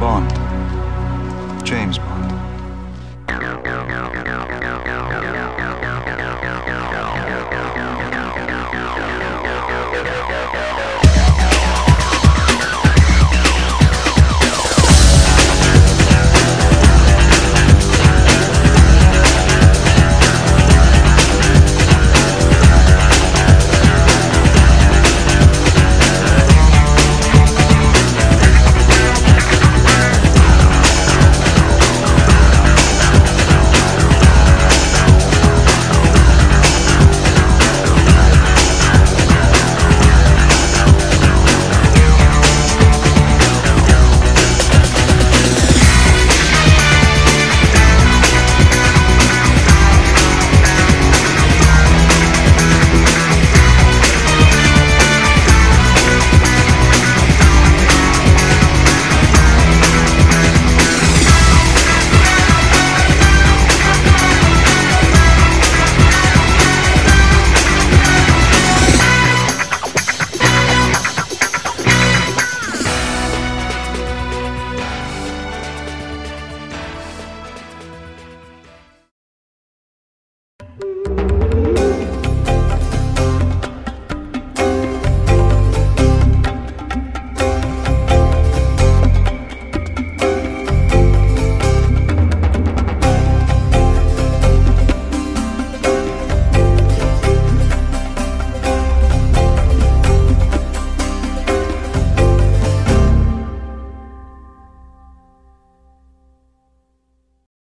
Bond. James Bond.